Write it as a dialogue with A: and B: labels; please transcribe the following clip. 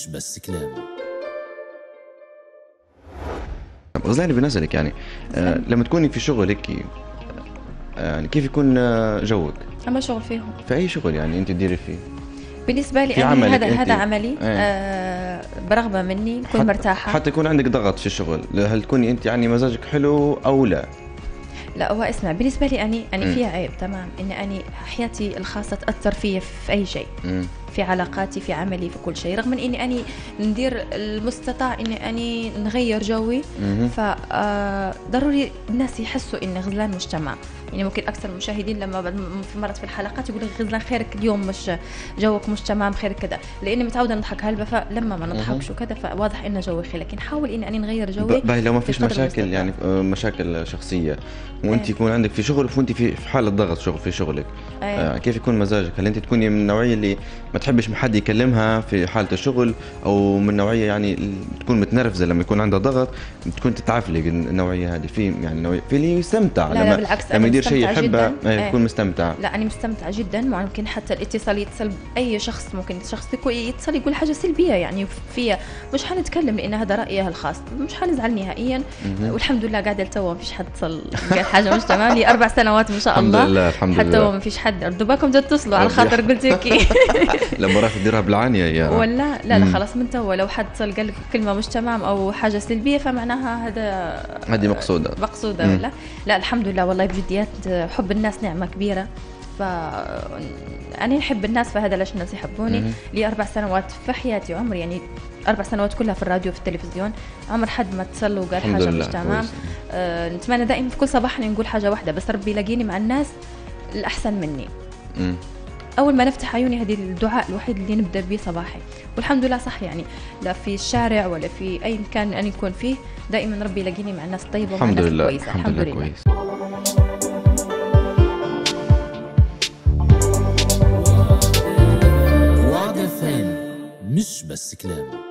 A: مش بس كلام.
B: غزلاني بنزلك يعني. آه لما تكوني في شغل هيك آه، يعني كيف يكون آه، جوك؟
C: أما شغل فيهم.
B: في أي شغل يعني أنت تديري فيه؟
C: بالنسبة لي
B: في
C: أنا
B: عملك
C: هذا
B: أنت.
C: هذا عملي
B: إيه.
C: آه برغبة مني
B: حتى-
C: كون مرتاحة.
B: حتى يكون عندك ضغط في الشغل هل تكوني أنت يعني مزاجك حلو أو لا؟
C: لا هو اسمع بالنسبة لي اني. أني فيها عيب تمام؟ اني أني حياتي الخاصة تأثر فيا في أي شيء.
B: مم.
C: في علاقاتي في عملي في كل شيء رغم من إني أني ندير المستطاع إني أني نغير جوي. فضروري الناس يحسوا إني غزلان مجتمع يعني ممكن أكثر المشاهدين لما في مرات في الحلقات يقول لك غزلان خيرك اليوم مش جوك مش تمام خيرك كذا لأني متعودة نضحك هلبة فلما ما نضحكش وكذا فواضح ان جوي خير لكن حاول إني أني نغير جوي
B: باهي لو ما فيش مشاكل. يعني آه، مشاكل شخصية وأنت
C: إيه.
B: يكون عندك في شغل وأنت في حالة ضغط شغل في شغلك
C: إيه.
B: آه كيف يكون مزاجك هل أنت تكوني من النوعية اللي ما تحبش حد يكلمها في حالة الشغل أو من النوعيه يعني تكون متنرفزة لما يكون عندها ضغط تكون تتعافلق النوعيه هذه في يعني نوعية في اللي يستمتع
C: لا، لا،
B: لما
C: بالعكس،
B: لما يدير شيء يحبه. آه،
C: إيه.
B: يكون مستمتع.
C: لا أنا مستمتعة جدا ممكن حتى الاتصال يتصل بأي شخص ممكن شخص يتصل يقول حاجة سلبية يعني فيها مش حنتكلم لأن هذا رأيها الخاص مش حنزعل نهائيا. والحمد لله قاعدة لتوا ما فيش حد اتصل قال حاجة مش تمام. لي أربع سنوات ما شاء
B: الحمد
C: الله.
B: لله الحمد
C: حتى
B: لله.
C: هو ما فيش حد دباكم تتصلوا على خاطر قلت هيك
B: لما راح تديرها بالعانية يا
C: ولا لا لا. خلاص من توا لو حد قال لك كلمة مش تمام أو حاجة سلبية فمعناها هذا
B: هذه مقصودة
C: مقصودة
B: مم.
C: ولا لا الحمد لله والله بجديات حب الناس نعمة كبيرة ف أنا نحب الناس فهذا ليش الناس يحبوني. لي أربع سنوات في حياتي عمر يعني أربع سنوات كلها في الراديو في التلفزيون عمر حد ما اتصل وقال
B: لله
C: مش تمام. آه نتمنى دائما في كل صباح نقول حاجة واحدة بس ربي يلاقيني مع الناس الأحسن مني
B: مم.
C: أول ما نفتح عيوني هذه الدعاء الوحيد اللي نبدأ به صباحي. والحمد لله صح يعني لا في الشارع ولا في أي مكان أنا يكون فيه دائما ربي يلاقيني مع الناس طيبة ومع
B: الحمد
C: الناس
B: لله
C: كويسة.
B: الحمد لله كويس.
A: مش بس كلام.